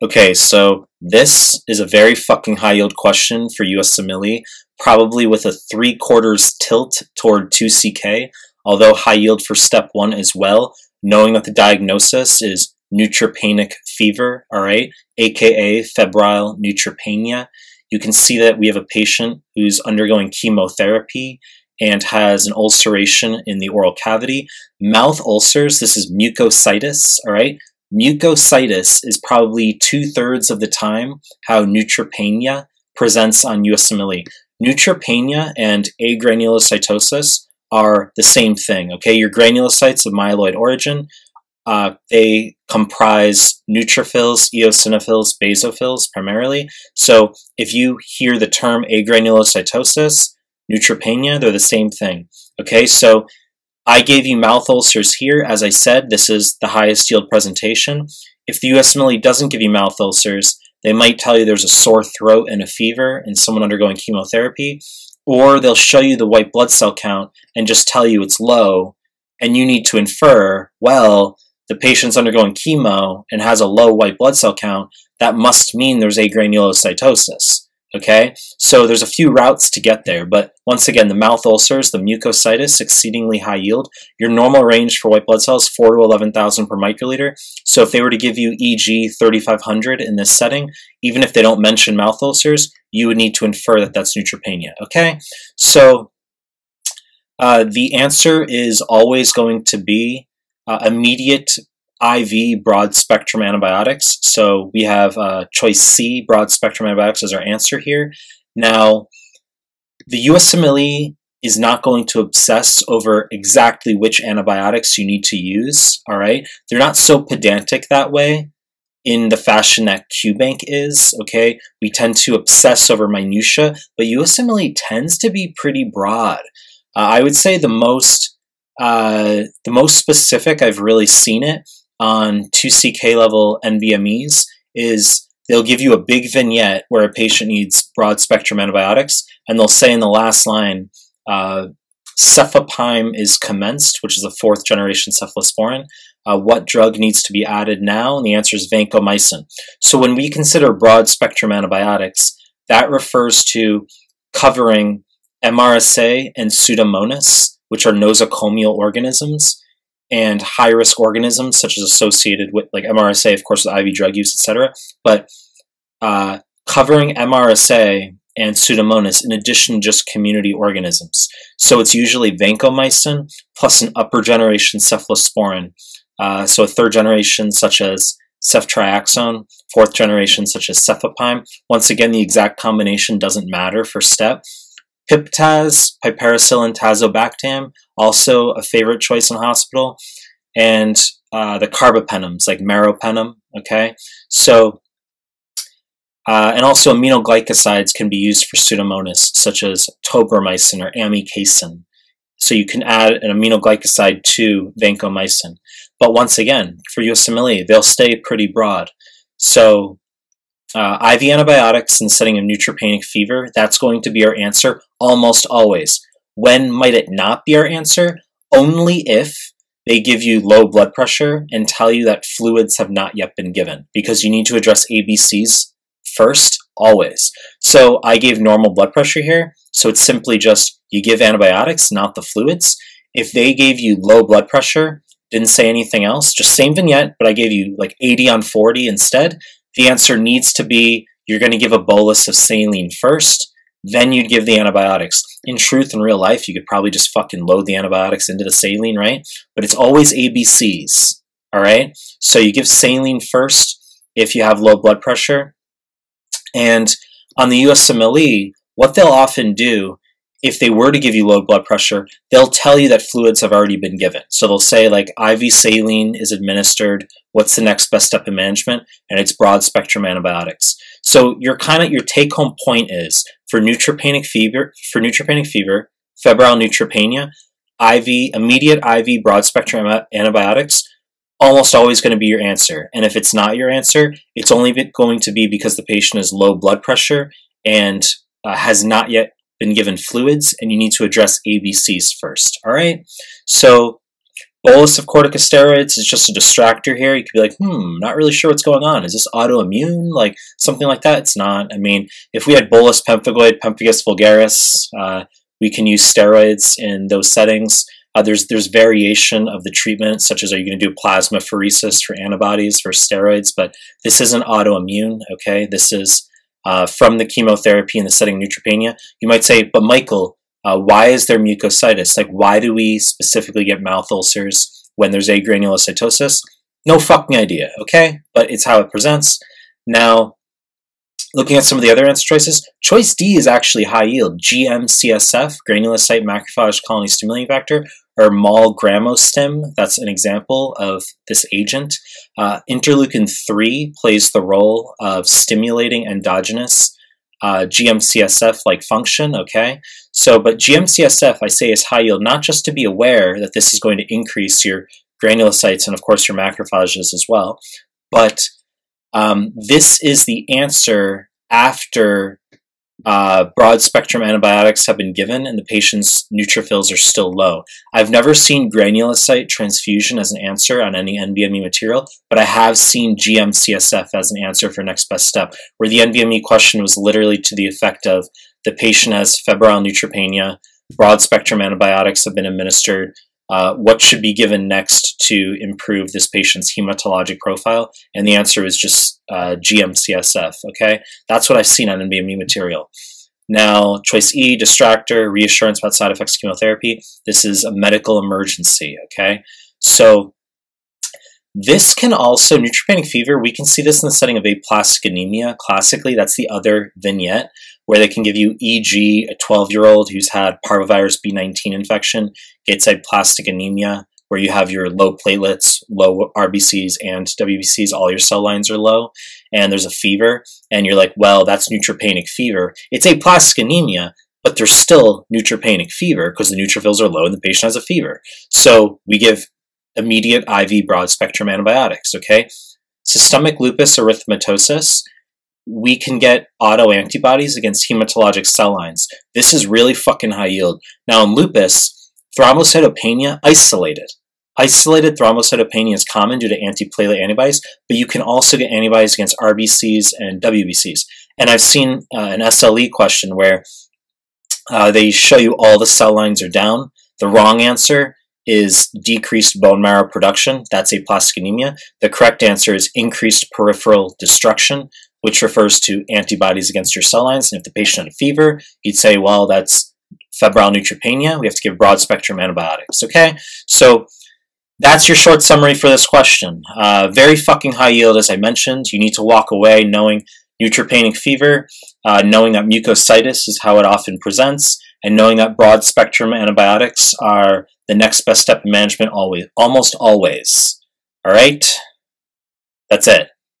Okay, so this is a very fucking high yield question for USMLE, probably with a three quarters tilt toward 2CK, although high yield for step one as well, knowing that the diagnosis is neutropenic fever, all right, aka febrile neutropenia. You can see that we have a patient who's undergoing chemotherapy and has an ulceration in the oral cavity. Mouth ulcers, this is mucositis, all right? Mucositis is probably two thirds of the time how neutropenia presents on USMLE. Neutropenia and agranulocytosis are the same thing, okay? Your granulocytes of myeloid origin, uh, they comprise neutrophils, eosinophils, basophils primarily. So if you hear the term agranulocytosis, neutropenia, they're the same thing. Okay, so I gave you mouth ulcers here. As I said, this is the highest yield presentation. If the USMLE doesn't give you mouth ulcers, they might tell you there's a sore throat and a fever in someone undergoing chemotherapy, or they'll show you the white blood cell count and just tell you it's low, and you need to infer, well, the patient's undergoing chemo and has a low white blood cell count, that must mean there's agranulocytosis. Okay, so there's a few routes to get there, but once again, the mouth ulcers, the mucositis, exceedingly high yield. Your normal range for white blood cells, 4 to 11,000 per microliter. So if they were to give you EG 3500 in this setting, even if they don't mention mouth ulcers, you would need to infer that that's neutropenia. Okay, so uh, the answer is always going to be uh, immediate IV broad spectrum antibiotics. So we have uh, choice C, broad spectrum antibiotics, as our answer here. Now, the USMLE is not going to obsess over exactly which antibiotics you need to use, all right? They're not so pedantic that way in the fashion that QBank is, okay? We tend to obsess over minutia, but USMLE tends to be pretty broad. Uh, I would say the most uh, the most specific I've really seen it on 2CK level NBMEs is they'll give you a big vignette where a patient needs broad spectrum antibiotics, and they'll say in the last line, uh, cefepime is commenced, which is a fourth generation cephalosporin. Uh, what drug needs to be added now? And the answer is vancomycin. So when we consider broad spectrum antibiotics, that refers to covering MRSA and Pseudomonas, which are nosocomial organisms, and high risk organisms such as associated with like MRSA, of course, with IV drug use, etc. But uh, covering MRSA and Pseudomonas in addition to just community organisms. So it's usually vancomycin plus an upper generation cephalosporin. Uh, so a third generation such as ceftriaxone, fourth generation such as cefepime. Once again, the exact combination doesn't matter for STEP. Piptaz, piperacillin tazobactam, also a favorite choice in hospital, and uh, the carbapenems like meropenem. Okay, so uh, and also aminoglycosides can be used for pseudomonas, such as tobramycin or amikacin. So you can add an aminoglycoside to vancomycin. But once again, for USMLE, they'll stay pretty broad. So uh, IV antibiotics in setting of neutropenic fever, that's going to be our answer almost always. When might it not be our answer? Only if they give you low blood pressure and tell you that fluids have not yet been given, because you need to address ABCs first, always. So I gave normal blood pressure here, so it's simply just you give antibiotics, not the fluids. If they gave you low blood pressure, didn't say anything else, just same vignette, but I gave you like 80 on 40 instead, the answer needs to be you're going to give a bolus of saline first, then you'd give the antibiotics. In truth, in real life, you could probably just fucking load the antibiotics into the saline, right? But it's always ABCs, all right? So you give saline first if you have low blood pressure. And on the USMLE, what they'll often do if they were to give you low blood pressure, they'll tell you that fluids have already been given. So they'll say like IV saline is administered. What's the next best step in management? And it's broad spectrum antibiotics. So your kind of your take home point is for neutropenic fever, for neutropenic fever, febrile neutropenia, IV immediate IV broad spectrum antibiotics almost always going to be your answer. And if it's not your answer, it's only going to be because the patient is low blood pressure and uh, has not yet been given fluids and you need to address ABCs first, all right? So bolus of corticosteroids is just a distractor here. You could be like, hmm, not really sure what's going on. Is this autoimmune? Like something like that? It's not. I mean, if we had bullous pemphigoid, pemphigus vulgaris, uh, we can use steroids in those settings. Uh, there's there's variation of the treatment, such as are you going to do plasmapheresis for antibodies for steroids, but this isn't autoimmune. Okay, this is uh, from the chemotherapy in the setting neutropenia. You might say, but Michael, uh, why is there mucositis? Like, why do we specifically get mouth ulcers when there's agranulocytosis? No fucking idea. Okay, but it's how it presents. Now, Looking at some of the other answer choices, choice D is actually high yield. GM-CSF, granulocyte macrophage colony stimulating factor, or molgramostim, that's an example of this agent. Uh, interleukin-3 plays the role of stimulating endogenous uh, GM-CSF-like function, okay? So, but GM-CSF, I say, is high yield, not just to be aware that this is going to increase your granulocytes and, of course, your macrophages as well, but um, this is the answer after uh, broad spectrum antibiotics have been given and the patient's neutrophils are still low. I've never seen granulocyte transfusion as an answer on any NBME material, but I have seen GM-CSF as an answer for next best step, where the NBME question was literally to the effect of the patient has febrile neutropenia, broad spectrum antibiotics have been administered, uh, what should be given next to improve this patient's hematologic profile? And the answer is just uh, GM-CSF, okay? That's what I've seen on NBME material. Now, choice E, distractor, reassurance about side effects of chemotherapy. This is a medical emergency, okay? So this can also, neutropenic fever, we can see this in the setting of aplastic anemia. Classically, that's the other vignette where they can give you, e.g., a 12-year-old who's had parvovirus B19 infection gets aplastic anemia, where you have your low platelets, low RBCs and WBCs, all your cell lines are low, and there's a fever, and you're like, well, that's neutropenic fever. It's aplastic anemia, but there's still neutropenic fever because the neutrophils are low and the patient has a fever. So we give immediate IV broad spectrum antibiotics, okay? Systemic lupus erythematosus, we can get autoantibodies against hematologic cell lines. This is really fucking high yield. Now in lupus, thrombocytopenia isolated. Isolated thrombocytopenia is common due to antiplatelet antibodies, but you can also get antibodies against RBCs and WBCs. And I've seen uh, an SLE question where uh, they show you all the cell lines are down. The wrong answer is decreased bone marrow production. That's aplastic anemia. The correct answer is increased peripheral destruction, which refers to antibodies against your cell lines. And if the patient had a fever, you'd say, well, that's febrile neutropenia. We have to give broad spectrum antibiotics. Okay, so that's your short summary for this question. Uh, very fucking high yield, as I mentioned. You need to walk away knowing neutropenic fever, uh, knowing that mucositis is how it often presents, and knowing that broad spectrum antibiotics are the next best step in management always, almost always. All right, that's it.